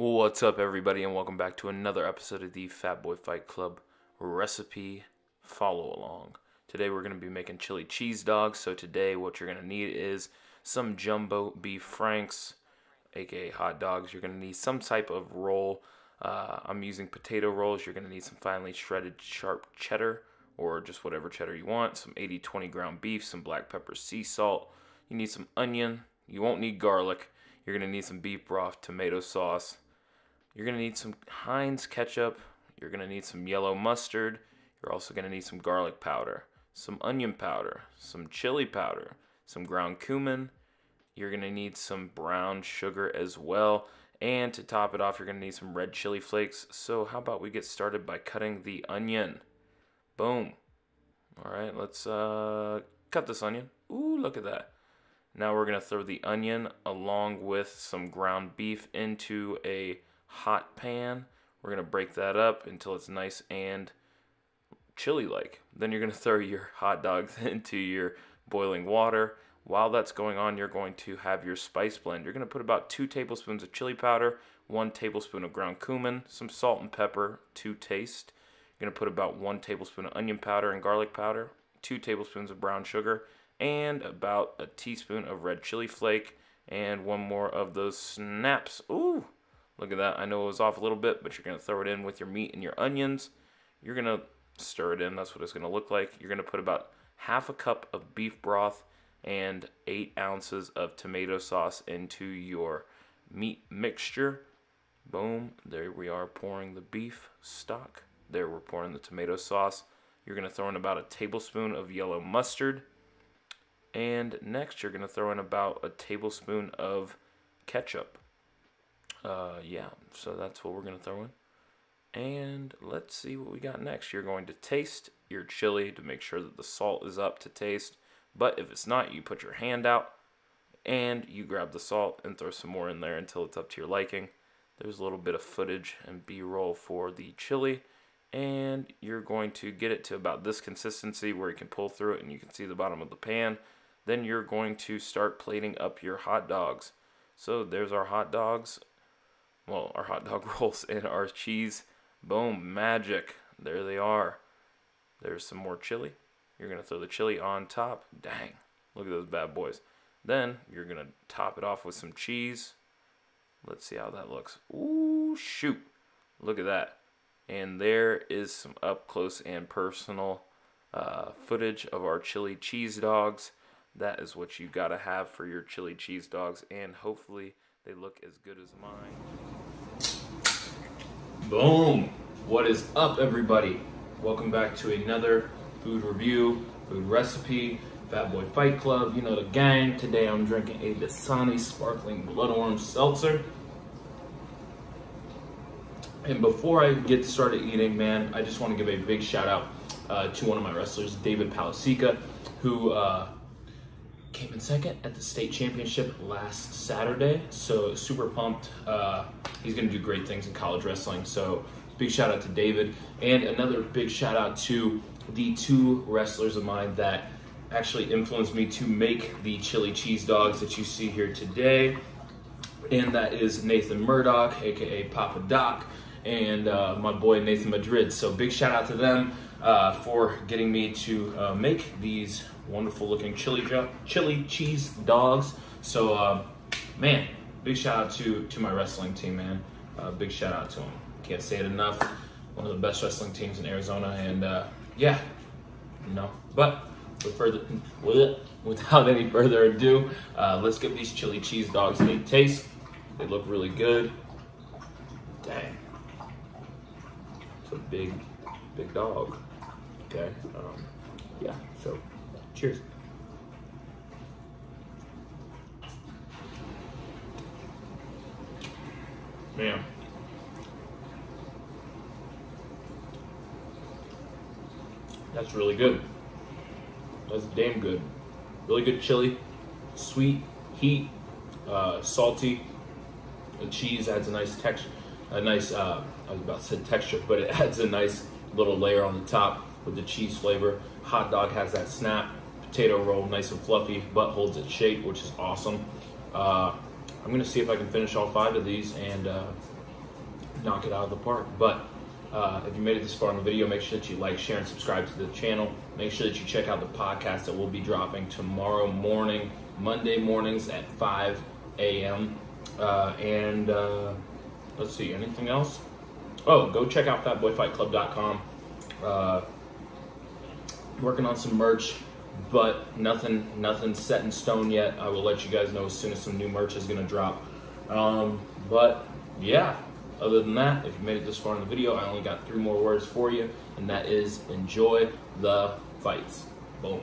What's up, everybody, and welcome back to another episode of the Fat Boy Fight Club recipe follow along. Today, we're going to be making chili cheese dogs. So, today, what you're going to need is some jumbo beef franks, aka hot dogs. You're going to need some type of roll. Uh, I'm using potato rolls. You're going to need some finely shredded sharp cheddar or just whatever cheddar you want, some 80 20 ground beef, some black pepper, sea salt. You need some onion. You won't need garlic. You're going to need some beef broth, tomato sauce. You're going to need some Heinz ketchup. You're going to need some yellow mustard. You're also going to need some garlic powder, some onion powder, some chili powder, some ground cumin. You're going to need some brown sugar as well. And to top it off, you're going to need some red chili flakes. So, how about we get started by cutting the onion? Boom. All right, let's uh, cut this onion. Ooh, look at that. Now we're going to throw the onion along with some ground beef into a hot pan. We're going to break that up until it's nice and chili like. Then you're going to throw your hot dogs into your boiling water. While that's going on, you're going to have your spice blend. You're going to put about two tablespoons of chili powder, one tablespoon of ground cumin, some salt and pepper to taste. You're going to put about one tablespoon of onion powder and garlic powder, two tablespoons of brown sugar, and about a teaspoon of red chili flake, and one more of those snaps. Ooh, look at that. I know it was off a little bit, but you're going to throw it in with your meat and your onions. You're going to stir it in. That's what it's going to look like. You're going to put about half a cup of beef broth and eight ounces of tomato sauce into your meat mixture. Boom, there we are pouring the beef stock. There we're pouring the tomato sauce. You're going to throw in about a tablespoon of yellow mustard. And next, you're going to throw in about a tablespoon of ketchup. Uh, yeah, so that's what we're going to throw in. And let's see what we got next. You're going to taste your chili to make sure that the salt is up to taste. But if it's not, you put your hand out and you grab the salt and throw some more in there until it's up to your liking. There's a little bit of footage and B-roll for the chili. And you're going to get it to about this consistency where you can pull through it and you can see the bottom of the pan. Then you're going to start plating up your hot dogs. So there's our hot dogs. Well, our hot dog rolls and our cheese. Boom, magic. There they are. There's some more chili. You're going to throw the chili on top. Dang, look at those bad boys. Then you're going to top it off with some cheese. Let's see how that looks. Ooh, shoot. Look at that. And there is some up close and personal uh, footage of our chili cheese dogs. That is what you got to have for your chili cheese dogs. And hopefully they look as good as mine. Boom. What is up, everybody? Welcome back to another food review, food recipe, Fat Boy Fight Club. You know the gang. Today I'm drinking a Dasani Sparkling Blood Orange Seltzer. And before I get started eating, man, I just want to give a big shout out uh, to one of my wrestlers, David Palasica, who uh, came in second at the state championship last Saturday. So super pumped. Uh, he's going to do great things in college wrestling. So big shout out to David. And another big shout out to the two wrestlers of mine that actually influenced me to make the chili cheese dogs that you see here today. And that is Nathan Murdoch, aka Papa Doc, and uh, my boy Nathan Madrid. So big shout out to them uh, for getting me to uh, make these wonderful looking chili chili cheese dogs. So uh, man, big shout out to to my wrestling team, man. Uh, big shout out to them. Can't say it enough. One of the best wrestling teams in Arizona, and uh, yeah, you know. But with further, without any further ado, uh, let's give these chili cheese dogs a taste. They look really good. Dang, it's a big, big dog. Okay, um, yeah. So, cheers. Man. That's really good. That's damn good. Really good chili, sweet, heat, uh, salty. The cheese adds a nice texture, a nice, uh, I was about to say texture, but it adds a nice little layer on the top with the cheese flavor. Hot dog has that snap. Potato roll, nice and fluffy, but holds its shape, which is awesome. Uh, I'm gonna see if I can finish all five of these and uh, knock it out of the park. But uh, if you made it this far in the video, make sure that you like, share, and subscribe to the channel. Make sure that you check out the podcast that we'll be dropping tomorrow morning, Monday mornings at 5 a.m. Uh, and uh, let's see, anything else? Oh, go check out fatboyfightclub.com. Uh, working on some merch, but nothing, nothing set in stone yet. I will let you guys know as soon as some new merch is gonna drop. Um, but yeah, other than that, if you made it this far in the video, I only got three more words for you, and that is enjoy the fights. Boom.